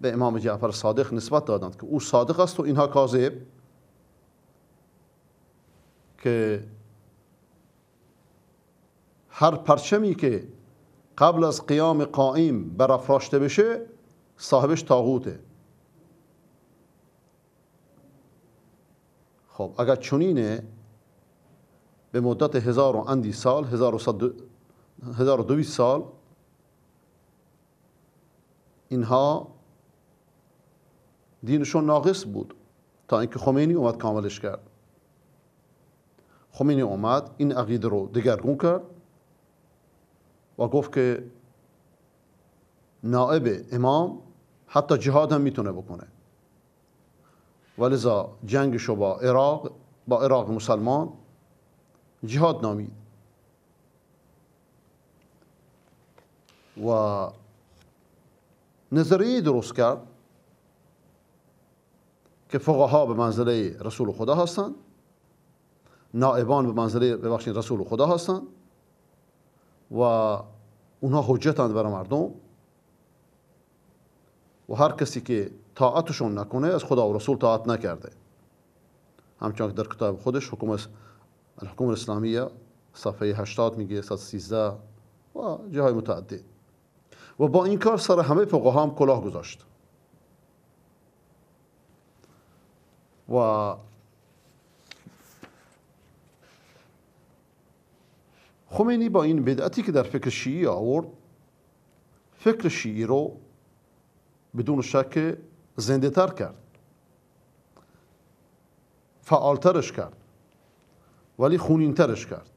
به امام جعفر صادق نسبت دادند که او صادق است و اینها کاذب که هر پرچمی که قبل از قیام قائم برافراشته بشه صاحبش تاغوته خب اگر چنینه به مدت هزار و اندی سال هزار و دویست سال اینها دینشون ناقص بود تا اینکه خمینی اومد کاملش کرد. خمینی اومد این عقیده رو دگرگون کرد و گفت که نائب امام حتی جهاد هم می‌تونه بکنه. ولذا جنگشو با عراق با عراق مسلمان جهاد نامید. و نظریه درست کرد. که فقها به منزله رسول خدا هستند. نائبان به منزله ببخشید رسول خدا هستند. و اونها حجتند برای مردم. و هر کسی که طاعتشون نکنه از خدا و رسول طاعت نکرده. همچنان که در کتاب خودش حکوم الحکومه الاسلامیه صفحه 80 میگه 113 و جاهای متعدد. و با این کار سر همه فقها هم کلاه گذاشت. و خمینی با این بدعتی که در فکر شیعی آورد فکر شیعی رو بدون شک زنده تر کرد. فعالترش کرد. ولی خونین ترش کرد.